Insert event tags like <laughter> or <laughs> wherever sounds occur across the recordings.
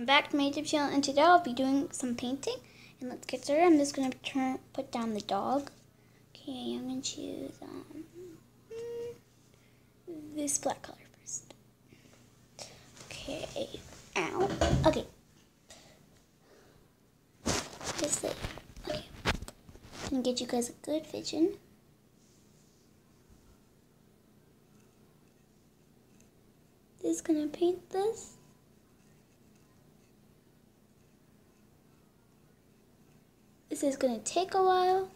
Welcome back to my YouTube channel and today I'll be doing some painting and let's get started. I'm just going to turn put down the dog. Okay, I'm going to choose um, this black color first. Okay, ow. Okay. This way. Okay. To get you guys a good vision. Just gonna paint this. This is going to take a while.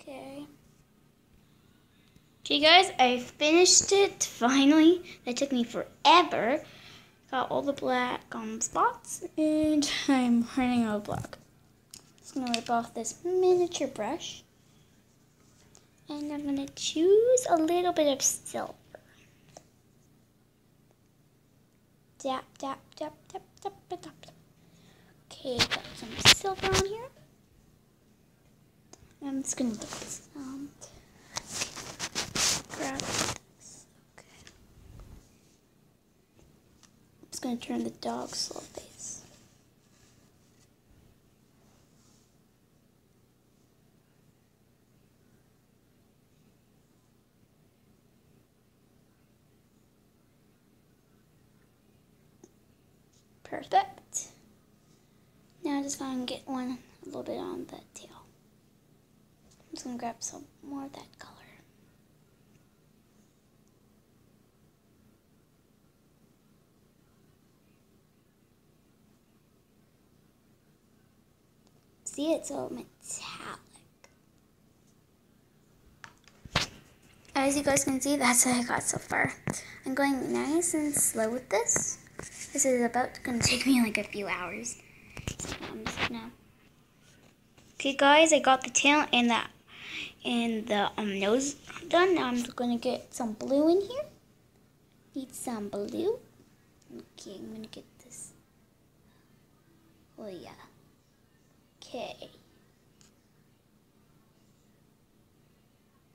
Okay. Okay guys, I finished it finally. That took me forever. Got all the black um, spots and <laughs> I'm running out of black. Just gonna wipe off this miniature brush. And I'm gonna choose a little bit of silver. Dap, dap, dap, dap, dap, dap, dap. Okay, got some silver on here. I'm just gonna get this. Um, grab this. Okay. I'm just gonna turn the dog slow face. Perfect. Now I'm just going to get one a little bit on the tail. I'm just going to grab some more of that color. See, it's so metallic. As you guys can see, that's what I got so far. I'm going nice and slow with this. This is about to <laughs> take me like a few hours. So I'm just gonna. Okay, guys, I got the tail and the and the um, nose done. Now I'm gonna get some blue in here. Need some blue. Okay, I'm gonna get this. Oh yeah. Okay.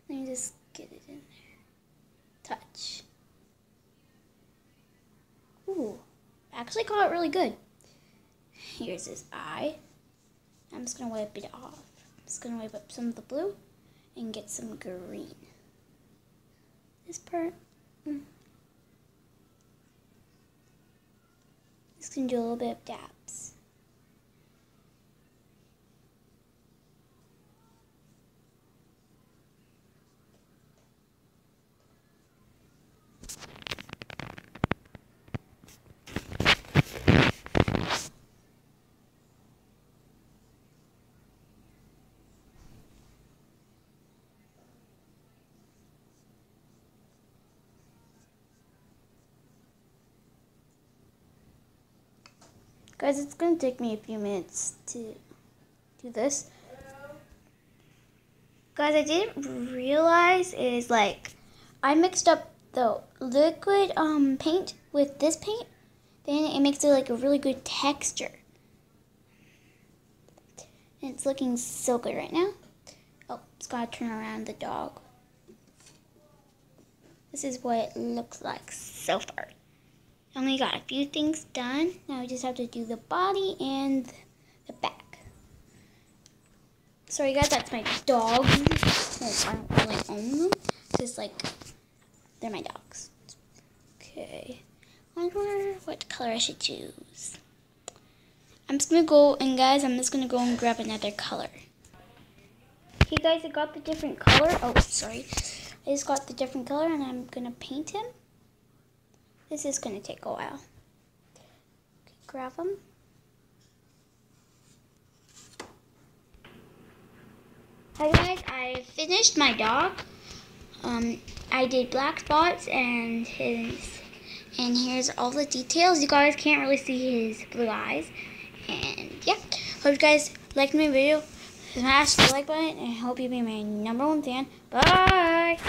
Let me just get it actually got it really good. Here's his eye. I'm just gonna wipe it off. I'm just gonna wipe up some of the blue and get some green. This part. Mm. Just gonna do a little bit of dabs. Guys, it's going to take me a few minutes to do this. Guys, I didn't realize is like I mixed up the liquid um, paint with this paint. Then it makes it like a really good texture. And it's looking so good right now. Oh, it's got to turn around the dog. This is what it looks like so far. I only got a few things done. Now we just have to do the body and the back. Sorry guys, that's my dog. I don't really own them. Just like, they're my dogs. Okay. I wonder what color I should choose. I'm just gonna go, and guys, I'm just gonna go and grab another color. Okay guys, I got the different color. Oh, sorry. I just got the different color and I'm gonna paint him. This is going to take a while. Okay, grab them. Hi guys, I finished my dog. Um, I did black spots and his, and here's all the details. You guys can't really see his blue eyes. And yeah, hope you guys liked my video. Smash the like button and I hope you be my number one fan. Bye!